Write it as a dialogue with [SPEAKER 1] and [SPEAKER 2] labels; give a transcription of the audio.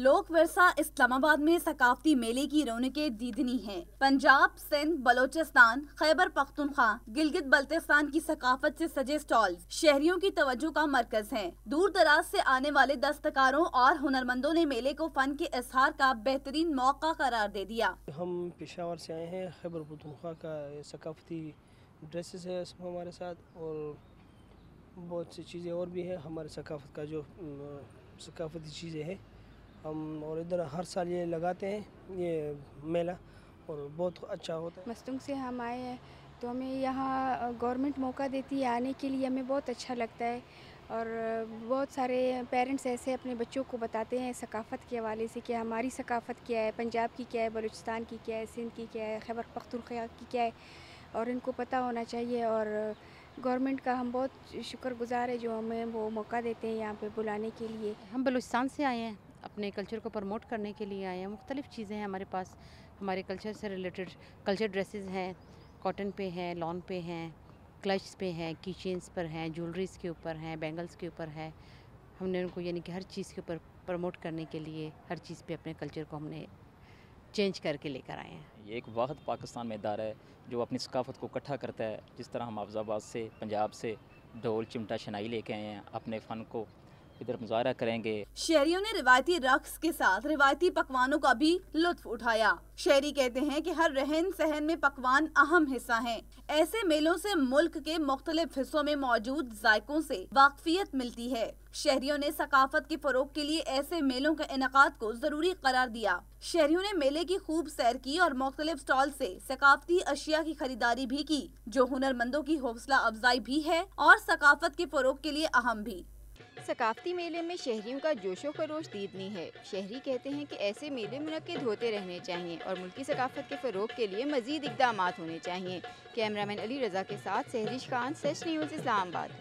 [SPEAKER 1] लोक वर्षा इस्लामाबाद में सकाफती मेले की रौनकें दीदनी हैं। पंजाब, सिंध, बलोचिस्तान, खैबर पख्तूनख्वा, गिलगित बल्तिस्तान की सकाफत से सजे स्टॉल, शहरियों की तवज्जो का मरकज हैं। दूर दराज से आने वाले दस्तकारों और हुनरमंदों ने मेले को फन के इजहार का बेहतरीन मौका करार दे दिया
[SPEAKER 2] हम पेशावर से आए हैं, खैबर पख्तूनख्वा का सकाफती ड्रेसेस है हमारे साथ और बहुत सी चीज़ें और भी हैं हमारे सकाफत का जो सकाफती चीज़ें हैं हम और इधर हर साल ये लगाते हैं ये मेला और बहुत अच्छा होता है।
[SPEAKER 3] मस्तुंग से हम आए हैं तो हमें यहाँ गवर्नमेंट मौका देती है आने के लिए हमें बहुत अच्छा लगता है। और बहुत सारे पेरेंट्स ऐसे अपने बच्चों को बताते हैं सकाफ़त के हवाले से कि हमारी सकाफ़त क्या है पंजाब की क्या है बलूचिस्तान की क्या है सिंध की क्या है खैबर पख्तूनख्वा की क्या है और इनको पता होना चाहिए। और गवर्नमेंट का हम बहुत शुक्रगुजार है जो हमें वो मौका देते हैं यहाँ पे बुलाने के लिए।
[SPEAKER 4] हम बलूचिस्तान से आए हैं। अपने कल्चर को प्रमोट करने के लिए आए हैं। मुख्तलिफ़ चीज़ें हैं हमारे पास। हमारे कल्चर से रिलेटेड कल्चर ड्रेसेस हैं, कॉटन पे हैं, लॉन पे हैं, क्लच पे हैं की पर हैं, ज्वेलरीज के ऊपर हैं, बैंगल्स के ऊपर है। हमने उनको यानी कि हर चीज़ के ऊपर प्रमोट करने के लिए हर चीज़ पे अपने कल्चर को हमने चेंज करके लेकर आए हैं।
[SPEAKER 5] ये एक वाहद पाकिस्तान में इदारा है जो अपनी सकाफत को इकट्ठा करता है। जिस तरह हम हाफजाबाद से, पंजाब से ढोल, चिमटा, शनाई लेके आए हैं, अपने फ़न को इधर मुजाहरा करेंगे।
[SPEAKER 1] शहरियों ने रिवायती रक्स के साथ रिवायती पकवानों का भी लुत्फ उठाया। शहरी कहते हैं कि हर रहन सहन में पकवान अहम हिस्सा हैं। ऐसे मेलों से मुल्क के मुख्तलिफ़ हिस्सों में मौजूद जायकों से वाकफियत मिलती है। शहरियों ने सकाफत के फरोग के लिए ऐसे मेलों के इनका को ज़रूरी करार दिया। शहरियों ने मेले की खूब सैर की और मुख्तलिफ़ स्टॉल से सकाफती अशिया की खरीदारी भी की, जो हुनरमंदों की हौसला अफजाई भी है और सकाफत के फरोग के लिए अहम भी।
[SPEAKER 6] सकाफती मेले में शहरियों का जोशो खरोश दीदनी है। शहरी कहते हैं कि ऐसे मेले मुनद होते रहने चाहिए और मुल्की सकाफत के फ़रोग के लिए मजीद इकदाम होने चाहिए। कैमरामैन अली रज़ा के साथ सहरिश खान सच न्यूज़, इस्लामाबाद।